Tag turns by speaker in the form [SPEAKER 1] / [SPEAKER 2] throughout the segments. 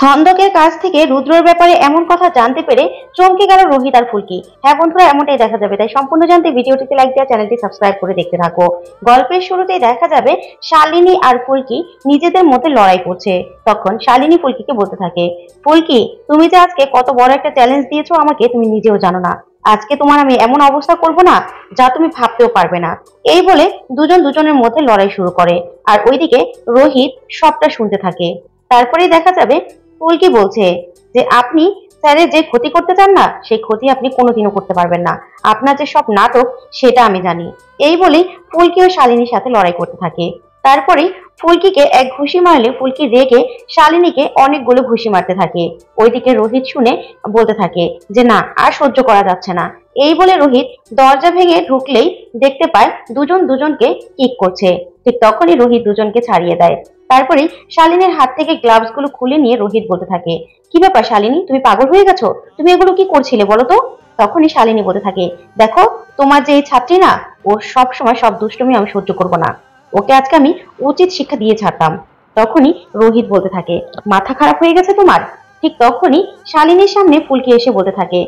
[SPEAKER 1] ছন্দকের কাছ থেকে রুদ্রর ব্যাপারে এমন কথা জানতে পেরে চমকে গেল রোহিত আর ফুলকি। হ্যাঁ বন্ধুরা, এমনটাই দেখা যাবে। তাই সম্পূর্ণ জানতে ভিডিওটিতে লাইক দেওয়া চ্যানেলটি সাবস্ক্রাইব করে দেখতে থাকো। গল্পের শুরুতেই দেখা যাবে, শালিনী আর ফুলকি নিজেদের মধ্যে লড়াই করছে। তখন শালিনী ফুলকিকে বলতে থাকে, ফুলকি, তুমি যে আজকে কত বড় একটা চ্যালেঞ্জ দিয়েছ আমাকে, তুমি নিজেও জানো না। আজকে তোমার আমি এমন অবস্থা করব না, যা তুমি ভাবতেও পারবে না। এই বলে দুজন দুজনের মধ্যে লড়াই শুরু করে। আর ওইদিকে রোহিত সবটা শুনতে থাকে। তারপরেই দেখা যাবে ফুলকি বলছে যে আপনি স্যারের যে ক্ষতি করতে চান না, সেই ক্ষতি আপনি কোনোদিনও করতে পারবেন না। আপনার যে সব নাটক, সেটা আমি জানি। এই বলেই ফুলকি ও শালিনীর সাথে লড়াই করতে থাকে। তারপরে ফুলকিকে এক ঘুষি মারলে ফুলকি রেগে শালিনীকে অনেকগুলো ঘুষি মারতে থাকে। ওইদিকে রোহিত শুনে বলতে থাকে যে, না, আর সহ্য করা যাচ্ছে না। এই বলে রোহিত দরজা ভেঙে ঢুকলেই দেখতে পায় দুজন দুজনকে কিক করছে। ঠিক তখনই রোহিত দুজনকে ছাড়িয়ে দেয়। তারপরে শালিনীর হাত থেকে গ্লাভসগুলো খুলে নিয়ে রোহিত বলতে থাকে, কি ব্যাপার শালিনী, তুমি পাগল হয়ে গেছো? তুমি এগুলো কি করছিলে বলো তো? তখনই শালিনী বলতে থাকে, দেখো, তোমার যে ছাত্রী না, ও সব সময় সব দুষ্টমি আমি সহ্য করব না। ওকে আজকে আমি উচিত শিক্ষা দিয়ে ছাড়তাম। তখনই রোহিত বলতে থাকে, মাথা খারাপ হয়ে গেছে তোমার? ঠিক তখনই শালিনীর সামনে ফুলকি এসে বলতে থাকে,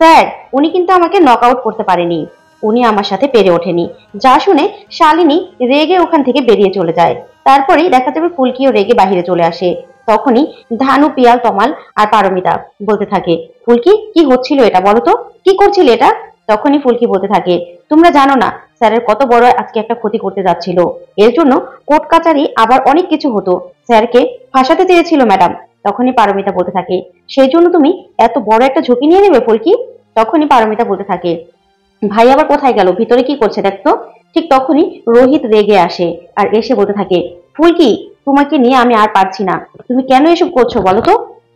[SPEAKER 1] স্যার, উনি কিন্তু আমাকে নক আউট করতে পারেনি। উনি আমার সাথে পেরে ওঠেনি। যা শুনে শালিনী রেগে ওখান থেকে বেরিয়ে চলে যায়। তারপরেই দেখা যাবে ফুলকিও রেগে বাহিরে চলে আসে। তখনই ধানু, পিয়াল, তমাল আর পারমিতা বলতে থাকে, ফুলকি, কি হচ্ছিল এটা বলো তো? কি করছিল এটা? তখনই ফুলকি বলতে থাকে, তোমরা জানো না, স্যারের কত বড় আজকে একটা ক্ষতি করতে যাচ্ছিল। এর জন্য কোর্ট কাচারি আবার অনেক কিছু হতো। স্যারকে ফাঁসাতে চেয়েছিল ম্যাডাম। তখনই পারমিতা বলতে থাকে, সেই জন্য তুমি এত বড় একটা ঝুঁকি নিয়ে নেবে ফুলকি? তখনই পারমিতা বলতে থাকে, ভাই আবার কোথায় গেল? ভিতরে কি করছে দেখতো? ঠিক তখনই রোহিত রেগে আসে আর এসে বলতে থাকে, ফুলকি, তোমাকে নিয়ে আমি আর পারছি না। তুমি কেন এসব করছ বলো তো?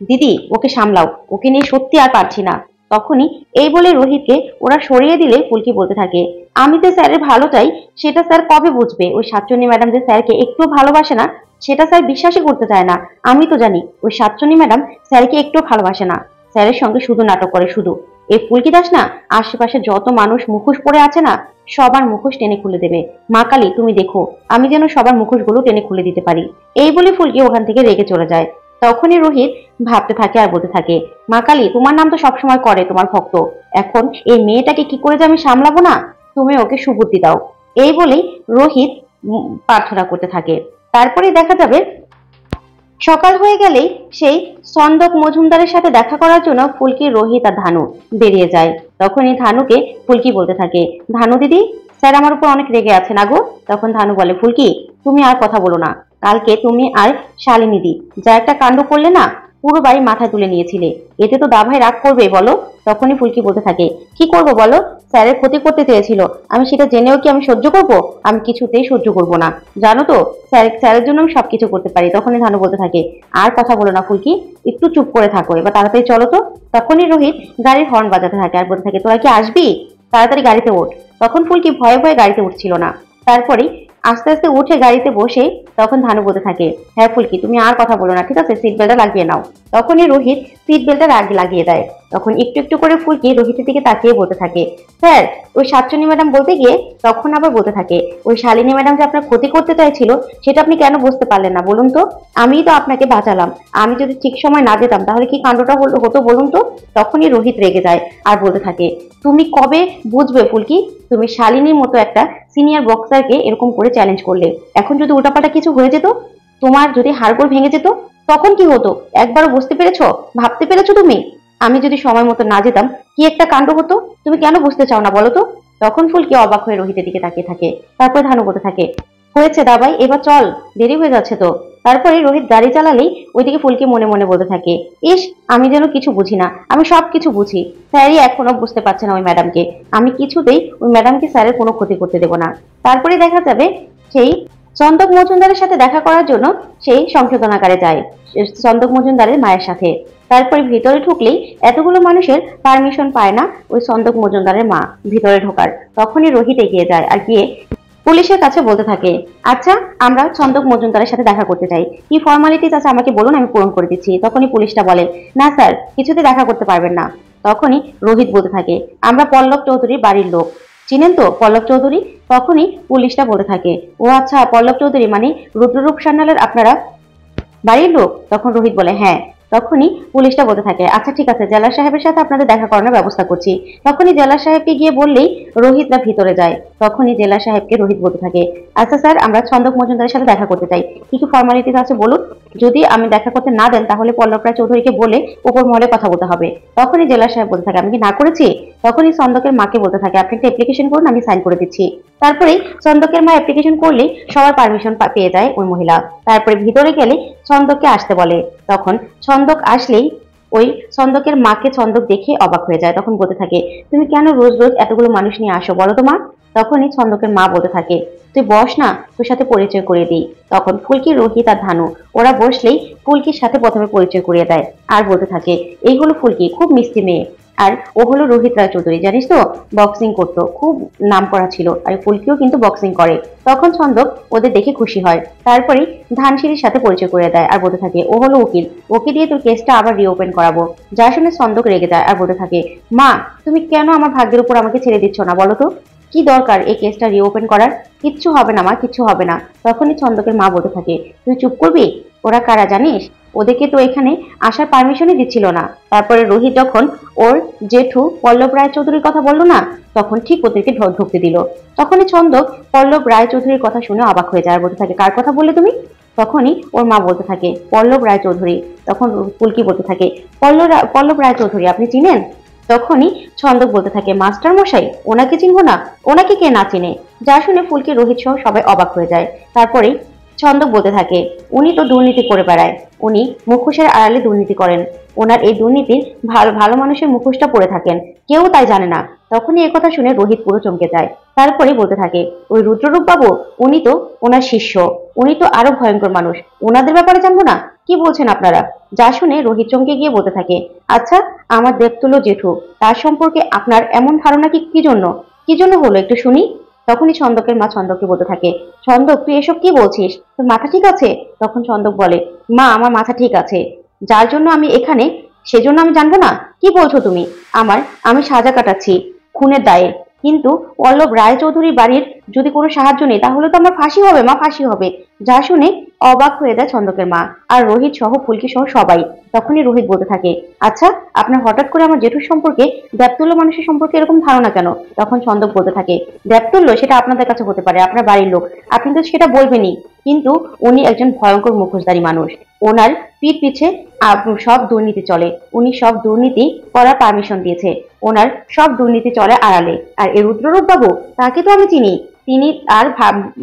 [SPEAKER 1] দিদি, ওকে সামলাও। ওকে নিয়ে সত্যি আর পারছি না। তখনই এই বলে রোহিতকে ওরা সরিয়ে দিলে ফুলকি বলতে থাকে, আমি যে স্যারের ভালো চাই, সেটা স্যার কবে বুঝবে? ওই সাতচন্নী ম্যাডাম যে স্যারকে একটু ভালোবাসে না, সেটা স্যার বিশ্বাসই করতে চায় না। আমি তো জানি, ওই সাতচন্নী ম্যাডাম স্যারকে একটু ভালোবাসে না। স্যারের সঙ্গে শুধু নাটক করে শুধু। এই ফুলকি দাস না, আশেপাশে যত মানুষ মুখোশ পরে আছে না, সবার মুখোশ টেনে খুলে দেবে। মা কালী, তুমি দেখো, আমি যেন সবার মুখোশগুলো টেনে খুলে দিতে পারি। এই বলে ফুলকি ওখান থেকে রেগে চলে যায়। তখনই রোহিত ভাবতে থাকে আর বলতে থাকে, মা কালী, তোমার নাম তো সবসময় করে তোমার ভক্ত। এখন এই মেয়েটাকে কি করে যে আমি সামলাবো না? তুমি ওকে সুবুদ্ধি দাও। এই বলেই রোহিত প্রার্থনা করতে থাকে। তারপরে দেখা যাবে সকাল হয়ে গেলেই সেই সন্দক মজুমদারের সাথে দেখা করার জন্য ফুলকি, রোহিত আর ধানু বেরিয়ে যায়। তখনই ধানুকে ফুলকি বলতে থাকে, ধানু দিদি, স্যার আমার উপর অনেক রেগে আছে না গো তখন ধানু বলে, ফুলকি, তুমি আর কথা বলো না। কালকে তুমি আর শালিনী দি, যা একটা কাণ্ড করলে না পুরো বাড়ি মাথায় তুলে নিয়েছিলে। এতে তো দাভাই রাগ করবে, বলো? তখনই ফুলকি বলতে থাকে, কি করব বলো? স্যারের ক্ষতি করতে চেয়েছিল। আমি সেটা জেনেও কি আমি সহ্য করব? আমি কিছুতেই সহ্য করব না। জানো তো, স্যার, স্যারের জন্য আমি সবকিছু করতে পারি। তখনই ধানু বলতে থাকে, আর কথা বলো না ফুলকি, একটু চুপ করে থাকো। এবার তাড়াতাড়ি চলো তো। তখনই রোহিত গাড়ির হর্ন বাজাতে থাকে আর বলতে থাকে, তোরা কি আসবি? তাড়াতাড়ি গাড়িতে ওঠ। তখন ফুলকি ভয়ে ভয়ে গাড়িতে উঠছিল না। তারপরেই আস্তে আস্তে উঠে গাড়িতে বসে তখন ধানু বলতে থাকে হ্যাঁ ফুলকি, তুমি আর কথা বলো না, ঠিক আছে? সিট বেল্টটা লাগিয়ে নাও। তখনই রোহিত সিট বেল্টটা লাগিয়ে দেয়। তখন একটু একটু করে ফুলকি রোহিতের দিকে তাকিয়ে বলতে থাকে, স্যার, ওই সাতচনী ম্যাডাম বলতে গিয়ে তখন আবার বলতে থাকে, ওই শালিনী ম্যাডাম যে আপনার ক্ষতি করতে চাইছিল, সেটা আপনি কেন বুঝতে পারলেন না? বলুন তো, আমিই তো আপনাকে বাঁচালাম। আমি যদি ঠিক সময় না যেতাম, তাহলে কি কাণ্ডটা হতো বলুন তো? তখনই রোহিত রেগে যায় আর বলতে থাকে, তুমি কবে বুঝবে ফুলকি? তুমি শালিনীর মতো একটা সিনিয়র বক্সারকে এরকম করে চ্যালেঞ্জ করলে। এখন যদি উল্টাপাটা কিছু হয়ে যেত, তোমার যদি হাড়গোড় ভেঙে যেত, তখন কি হতো? একবারও বুঝতে পেরেছ? ভাবতে পেরেছ তুমি? আমি যদি সময় মতো না যেতাম, কি একটা কাণ্ড হতো? তুমি কেন বুঝতে চাও না বলো তো? তখন ফুলকে অবাক হয়ে রোহিতের দিকে তাকিয়ে থাকে, তারপর ধানু বলতে থাকে, হয়েছে দাবাই, এবার চল, দেরি হয়ে যাচ্ছে তো। তারপরে রোহিত গাড়ি চালালেই ওইদিকে ফুলকি মনে মনে বলতে থাকে, ইস, আমি যেন কিছু বুঝি না, আমি সব কিছু বুঝি। স্যারই এখনও বুঝতে পারছে না ওই ম্যাডামকে। আমি কিছুতেই ওই ম্যাডামকে স্যারের কোনো ক্ষতি করতে দেবো না। তারপরে দেখা যাবে সেই চন্দক মজুমদারের সাথে দেখা করার জন্য সেই সংশোধনাগারে যায়, চন্দক মজুমদারের মায়ের সাথে। তারপরে ভিতরে ঢুকলেই এতগুলো মানুষের পারমিশন পায় না ওই চন্দক মজুমদারের মা ভিতরে ঢোকার। তখনই রোহিত এগিয়ে যায় আর গিয়ে পুলিশের কাছে বলতে থাকে আচ্ছা আমরা ছন্দক মজুমদারের সাথে দেখা করতে চাই। কি ফর্মালিটিস আছে আমাকে বলুন, আমি পূরণ করে দিচ্ছি। তখনই পুলিশটা বলে, না স্যার, কিছুতে দেখা করতে পারবেন না। তখনই রোহিত বলতে থাকে, আমরা পল্লব চৌধুরীর বাড়ির লোক। চিনেন তো পল্লব চৌধুরী? তখনই পুলিশটা বলতে থাকে, ও আচ্ছা পল্লব চৌধুরী মানে রুদ্ররূপ সান্যালের আপনারা বাড়ির লোক? তখন রোহিত বলে হ্যাঁ। তখনই পুলিশটা বলতে থাকে আচ্ছা ঠিক আছে জেলা সাহেবের সাথে আপনাদের দেখা করানোর ব্যবস্থা করছি। তখনই জেলা সাহেবকে গিয়ে বললেই রোহিতরা ভিতরে যায়। তখনই জেলা সাহেবকে রোহিত বলতে থাকে আচ্ছা স্যার, আমরা ছন্দক মজুমদারের সাথে দেখা করতে চাই। কি কি ফর্মালিটিস আছে, বলুন। যদি আমি দেখা করতে না দেন, তাহলে পল্লব রায় চৌধুরীকে বলে উপর মহলে কথা বলতে হবে। তখনই জেলা সাহেব বলতে থাকে, আমি কি না করেছি? তখনই ছন্দকের মাকে বলতে থাকে, আপনি একটা অ্যাপ্লিকেশন করুন, আমি সাইন করে দিচ্ছি। তারপরেই ছন্দকের মা অ্যাপ্লিকেশন করলেই সবার পারমিশন পেয়ে যায় ওই মহিলা। তারপরে ভিতরে গেলে ছন্দককে আসতে বলে। তখন ছন্দক আসলেই ওই ছন্দকের মাকে ছন্দক দেখে অবাক হয়ে যায়। তখন বলতে থাকে, তুমি কেন রোজ রোজ এতগুলো মানুষ নিয়ে আসো বলো তো মা? তখনই ছন্দকের মা বলতে থাকে, তুই বস না, তোর সাথে পরিচয় করে দিই। তখন ফুলকি, রোহিত আর ধানু, ওরা বসলেই ফুলকির সাথে প্রথমে পরিচয় করিয়ে দেয়। আর বলতে থাকে, এই হলো ফুলকি, খুব মিষ্টি মেয়ে। আর ও হলো রোহিত রায় চৌধুরী জানিস তো? বক্সিং করতো, খুব নাম করা ছিল। আর ফুলকিও কিন্তু বক্সিং করে। তখন ছন্দক ওদের দেখে খুশি হয়। তারপরে ধানসিঁড়ির সাথে পরিচয় করে দেয় আর বলতে থাকে, ও হলো উকিল। ওকে দিয়ে তোর কেসটা আবার রিওপেন করাবো। যা শুনে ছন্দক রেগে যায় আর বলতে থাকে, মা, তুমি কেন আমার ভাগ্যের উপর আমাকে ছেড়ে দিচ্ছ না? বলো তো। কি দরকার এই কেসটা রিওপেন করার? কিচ্ছু হবে না মা, কিচ্ছু হবে না। তখনই ছন্দকের মা বলতে থাকে, তুই চুপ করবি? ওরা কারা জানিস? ওদেরকে তো এখানে আসার পারমিশনই দিচ্ছিল না। তারপরে রোহিত যখন ওর জেঠু পল্লব রায়চৌধুরীর কথা বলল না, তখন ঠিক ওদেরকে ঢুকতে দিল। তখনই ছন্দক পল্লব রায়চৌধুরীর কথা শুনে অবাক হয়ে যায় বলতে থাকে, কার কথা বললে তুমি? তখনই ওর মা বলতে থাকে, পল্লব রায়চৌধুরী। তখন পুলকি বলতে থাকে, পল্লব পল্লব রায়চৌধুরী, আপনি চিনেন? তখনই ছন্দক বলতে থাকে মাস্টার মশাই ওনাকে চিনবো না? ওনাকে কে না চিনে? যা শুনে ফুলকি রোহিত সহ সবাই অবাক হয়ে যায়। তারপরে ছন্দক বলতে থাকে। উনি তো দুর্নীতি করে বেড়ায়। উনি মুখোশের আড়ালে দুর্নীতি করেন। ওনার এই দুর্নীতির ভালো ভালো মানুষের মুখোশটা পরে থাকেন। কেউ তাই জানে না। তখনই কথা শুনে রোহিত পুরো চমকে যায়। তারপরে বলতে থাকে, ওই রুদ্ররূপ বাবু উনি তো ওনার শিষ্য। উনি তো আরও ভয়ঙ্কর মানুষ। ওনাদের ব্যাপারে জানব না? কি বলছেন আপনারা? যা শুনে রোহিত চমকে গিয়ে বলতে থাকে আচ্ছা আমার দেবতুল্য জেঠু, তার সম্পর্কে আপনার এমন ধারণা কি কি জন্য? কি জন্য হলো একটু শুনি? তখনই ছন্দকের মা ছন্দককে বলতে থাকে, ছন্দক, তুই এসব কি বলছিস? তোর মাথা ঠিক আছে? তখন ছন্দক বলে, মা, আমার মাথা ঠিক আছে। যার জন্য আমি এখানে, সেজন্য আমি জানব না? কি বলছো তুমি? আমার, আমি সাজা কাটাচ্ছি, খুনের দায়ে। কিন্তু পল্লব রায়চৌধুরী বাড়ির যদি কোনো সাহায্য নেই, তাহলে তো আমার ফাঁসি হবে, মা, ফাঁসি হবে। যা শুনে অবাক হয়ে যায় ছন্দকের মা। আর রোহিত সহ ফুলকি সহ সবাই। তখনই রোহিত বলতে থাকে আচ্ছা আপনার হঠাৎ করে আমার জেঠুর সম্পর্কে দেবতুল্য মানুষের সম্পর্কে এরকম ধারণা কেন? তখন ছন্দক বলতে থাকে, দেবতুল্য সেটা আপনাদের কাছে হতে পারে, আপনার বাড়ির লোক। আপনি তো সেটা বলবেনই। কিন্তু উনি একজন ভয়ঙ্কর মুখোশধারী মানুষ। ওনার পিঠ পিছে সব দুর্নীতি চলে। উনি সব দুর্নীতি করার পারমিশন দিয়েছে। ওনার সব দুর্নীতি চলে আড়ালে। আর এই রুদ্ররূপ বাবু তাকে তো আমি চিনি। তিনি আর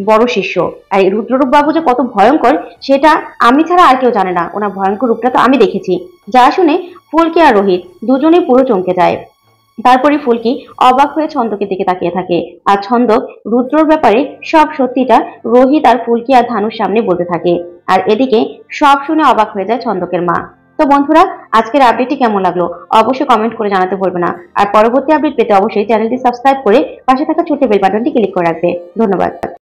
[SPEAKER 1] বড় শিষ্য। আর রুদ্ররূপ বাবু যে কত ভয়ঙ্কর, সেটা আমি ছাড়া আর কেউ জানে না। ওনার ভয়ঙ্কর রূপটা তো আমি দেখেছি। যা শুনে ফুলকি আর রোহিত দুজনেই পুরো চমকে যায়। তারপরে ফুলকি অবাক হয়ে ছন্দকের দিকে তাকিয়ে থাকে। আর ছন্দক রুদ্রর ব্যাপারে সব সত্যিটা রোহিত আর ফুলকি আর ধানুর সামনে বলতে থাকে। আর এদিকে সব শুনে অবাক হয়ে যায় ছন্দকের মা। তো বন্ধুরা, আজকের আপডেটটি কেমন লাগল? অবশ্যই কমেন্ট করে জানাতে ভুলবে না। আর পরবর্তী আপডেট পেতে অবশ্যই চ্যানেলটি সাবস্ক্রাইব করে পাশে থাকা ছোট্ট বেল বাটনটি ক্লিক করে রাখবে। ধন্যবাদ।